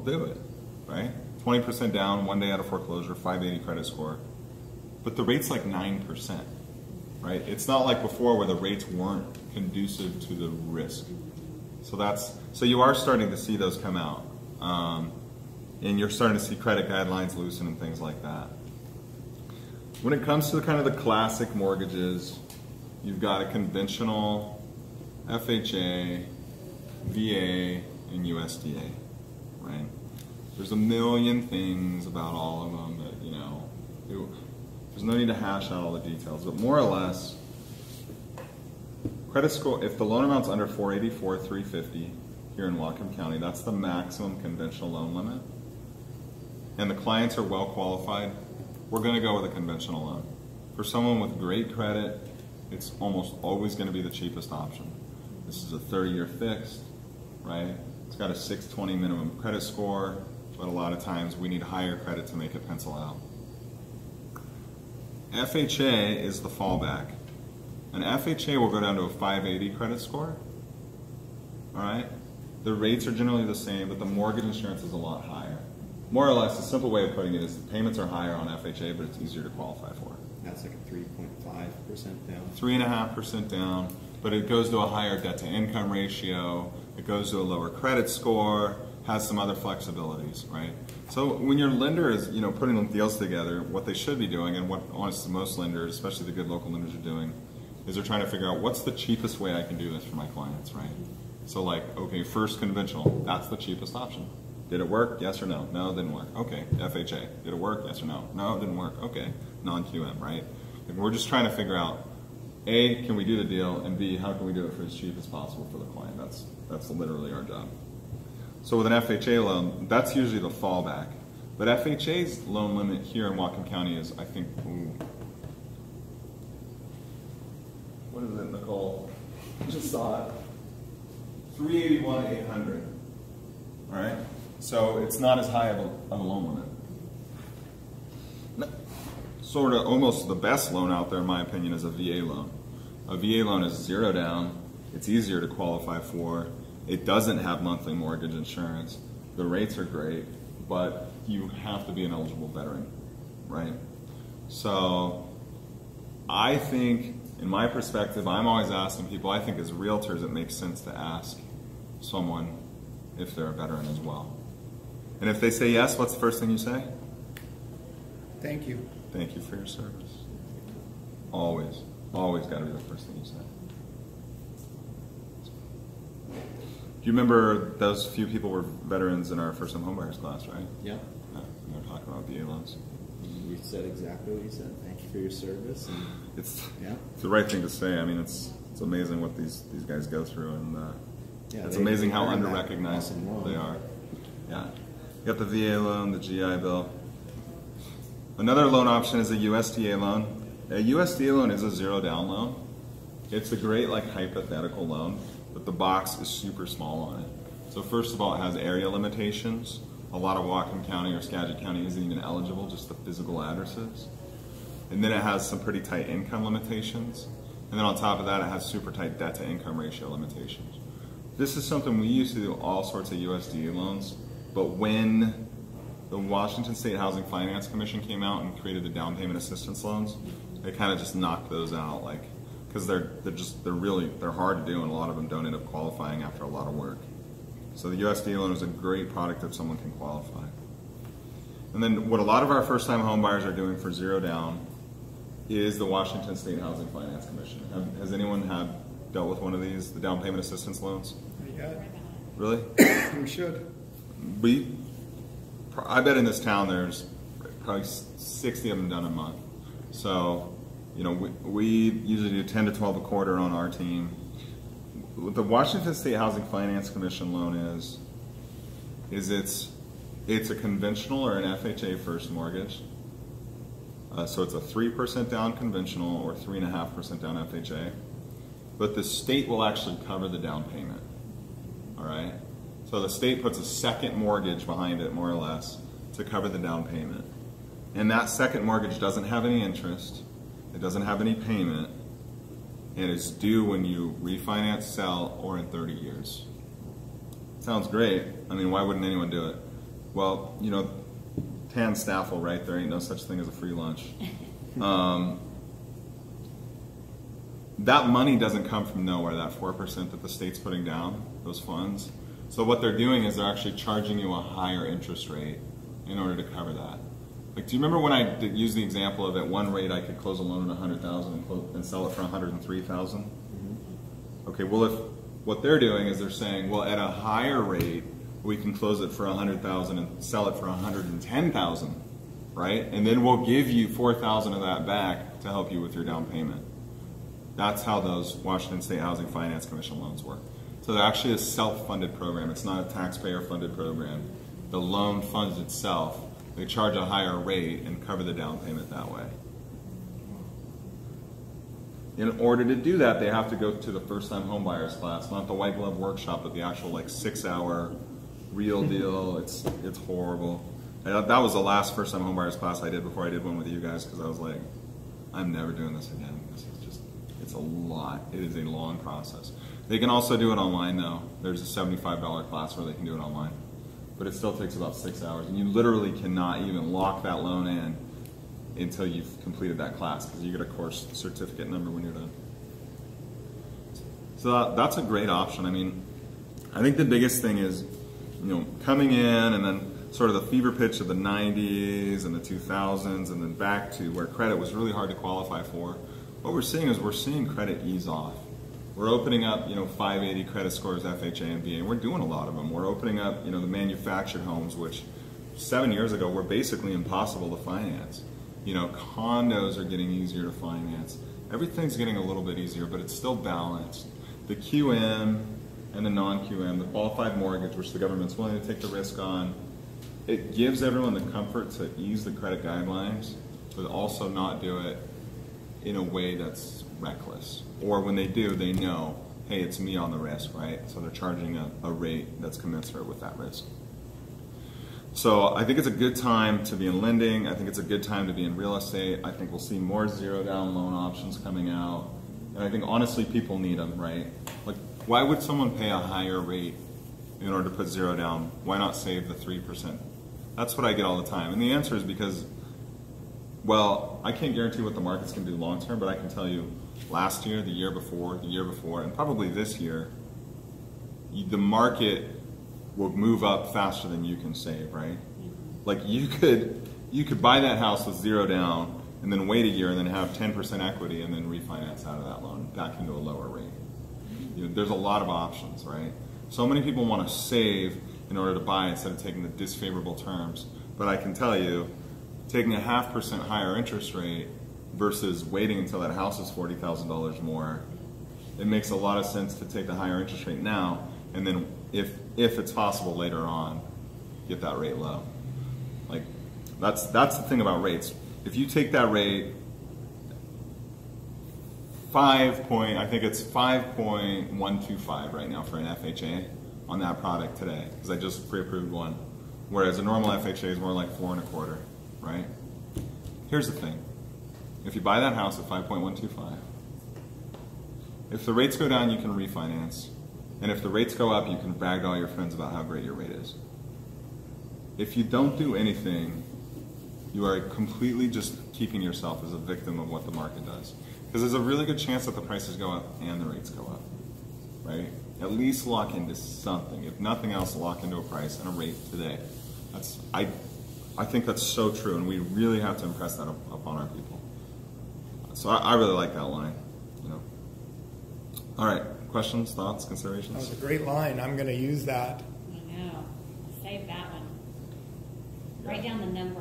do it, right? 20% down, one day out of foreclosure, 580 credit score. But the rate's like 9%, right? It's not like before where the rates weren't conducive to the risk. So that's, so you are starting to see those come out. Um, and you're starting to see credit guidelines loosen and things like that. When it comes to the kind of the classic mortgages, you've got a conventional FHA, VA, and USDA, right? There's a million things about all of them that, you know, it, there's no need to hash out all the details, but more or less, credit score, if the loan amount's under 484, 350 here in Whatcom County, that's the maximum conventional loan limit, and the clients are well qualified, we're going to go with a conventional loan. For someone with great credit, it's almost always going to be the cheapest option. This is a 30-year fixed, right? It's got a 620 minimum credit score, but a lot of times we need higher credit to make it pencil out. FHA is the fallback. An FHA will go down to a 580 credit score. All right? The rates are generally the same, but the mortgage insurance is a lot higher. More or less, a simple way of putting it is the payments are higher on FHA, but it's easier to qualify for. That's like a 3.5% down. Three and a half percent down, but it goes to a higher debt to income ratio. It goes to a lower credit score. Has some other flexibilities, right? So when your lender is, you know, putting deals together, what they should be doing, and what honestly most lenders, especially the good local lenders, are doing, is they're trying to figure out what's the cheapest way I can do this for my clients, right? So like, okay, first conventional, that's the cheapest option. Did it work? Yes or no? No, didn't work. Okay, FHA. Did it work? Yes or no? No, didn't work. Okay, non-QM, right? And we're just trying to figure out, A, can we do the deal, and B, how can we do it for as cheap as possible for the client? That's, that's literally our job. So with an FHA loan, that's usually the fallback. But FHA's loan limit here in Whatcom County is, I think, ooh, what is it, Nicole? Just saw it. 381, 800. All right? So it's not as high of a, of a loan limit. Sort of almost the best loan out there, in my opinion, is a VA loan. A VA loan is zero down. It's easier to qualify for. It doesn't have monthly mortgage insurance. The rates are great, but you have to be an eligible veteran, right? So I think, in my perspective, I'm always asking people, I think as realtors, it makes sense to ask someone if they're a veteran as well. And if they say yes, what's the first thing you say? Thank you. Thank you for your service. Always, always got to be the first thing you say. Do you remember those few people were veterans in our first time homebuyers class, right? Yeah. Yeah, they're talking about VA loans. You said exactly what you said. Thank you for your service. And It's yeah. it's the right thing to say. I mean, it's it's amazing what these these guys go through, and uh, Yeah, it's amazing how under recognized awesome they are. Yeah, you got the VA loan, the GI Bill. Another loan option is a USDA loan. A USDA loan is a zero down loan. It's a great like hypothetical loan, but the box is super small on it. So first of all, it has area limitations. A lot of Whatcom County or Skagit County isn't even eligible, just the physical addresses. And then it has some pretty tight income limitations. And then on top of that, it has super tight debt to income ratio limitations. This is something we used to do all sorts of USDA loans, but when the Washington State Housing Finance Commission came out and created the down payment assistance loans, they kind of just knock those out, like, because they're they're just they're really they're hard to do, and a lot of them don't end up qualifying after a lot of work. So the USDA loan is a great product if someone can qualify. And then what a lot of our first-time home buyers are doing for zero down is the Washington State Housing Finance Commission. Have, has anyone had dealt with one of these, the down payment assistance loans? Yeah, Really? we should. We, I bet in this town there's probably 60 of them done a month. So, you know, we, we usually do 10 to 12 a quarter on our team. What the Washington State Housing Finance Commission loan is, is it's, it's a conventional or an FHA first mortgage. Uh, so it's a 3% down conventional or 3.5% down FHA. But the state will actually cover the down payment. All right? So the state puts a second mortgage behind it, more or less, to cover the down payment. And that second mortgage doesn't have any interest, it doesn't have any payment, and it's due when you refinance, sell, or in 30 years. Sounds great. I mean, why wouldn't anyone do it? Well, you know, TANSTAAFL, right? There ain't no such thing as a free lunch. Um, that money doesn't come from nowhere, that 4% that the state's putting down, those funds. So what they're doing is they're actually charging you a higher interest rate in order to cover that. Like, do you remember when I did use the example of at one rate I could close a loan at 100,000 and, clo- and sell it for 103,000? Mm-hmm. Okay, well if what they're doing is they're saying, well at a higher rate, we can close it for 100,000 and sell it for 110,000, right? And then we'll give you 4,000 of that back to help you with your down payment. That's how those Washington State Housing Finance Commission loans work. So they're actually a self-funded program. It's not a taxpayer-funded program. The loan funds itself. They charge a higher rate and cover the down payment that way. In order to do that, they have to go to the first-time homebuyers class, not the white glove workshop, but the actual like six-hour real deal. It's it's horrible. That that was the last first-time homebuyers class I did before I did one with you guys because I was like, I'm never doing this again. This is just it's a lot. It is a long process. They can also do it online though. There's a $75 class where they can do it online, but it still takes about six hours, and you literally cannot even lock that loan in until you've completed that class because you get a course certificate number when you're done. So that, that's a great option. I mean, I think the biggest thing is, you know, coming in and then sort of the fever pitch of the 90s and the 2000s and then back to where credit was really hard to qualify for. What we're seeing is we're seeing credit ease off. We're opening up, you know, 580 credit scores, FHA and VA, and we're doing a lot of them. We're opening up, you know, the manufactured homes, which seven years ago were basically impossible to finance. You know, condos are getting easier to finance. Everything's getting a little bit easier, but it's still balanced. The QM and the non-QM, the qualified mortgage, which the government's willing to take the risk on, it gives everyone the comfort to ease the credit guidelines, but also not do it in a way that's reckless. Or when they do, they know, hey, it's me on the risk, right? So they're charging a, a rate that's commensurate with that risk. So I think it's a good time to be in lending. I think it's a good time to be in real estate. I think we'll see more zero down loan options coming out. And I think honestly people need them, right? Like why would someone pay a higher rate in order to put zero down? Why not save the 3%? That's what I get all the time. And the answer is because well, I can't guarantee what the market's going to do long term, but I can tell you last year, the year before, the year before, and probably this year, you- the market will move up faster than you can save, right? Mm-hmm. Like you could you could buy that house with zero down and then wait a year and then have 10% equity and then refinance out of that loan back into a lower rate. You know, there's a lot of options, right? So many people want to save in order to buy instead of taking the disfavorable terms. But I can tell you, taking a half percent higher interest rate versus waiting until that house is forty thousand dollars more, it makes a lot of sense to take the higher interest rate now, and then if if it's possible later on, get that rate low. Like that's that's the thing about rates. If you take that rate five point, I think it's five point one two five right now for an FHA on that product today because I just pre-approved one. Whereas a normal FHA is more like four and a quarter, right? Here's the thing: if you buy that house at five point one two five, if the rates go down, you can refinance, and if the rates go up, you can brag to all your friends about how great your rate is. If you don't do anything, you are completely just keeping yourself as a victim of what the market does. Because there's a really good chance that the prices go up and the rates go up, right? At least lock into something. If nothing else, lock into a price and a rate today. That's I, I think that's so true, and we really have to impress that upon our people. So I, I really like that line. You know. All right. Questions, thoughts, That was a great line. I'm going to use that. I know. Save that one. Write down the number.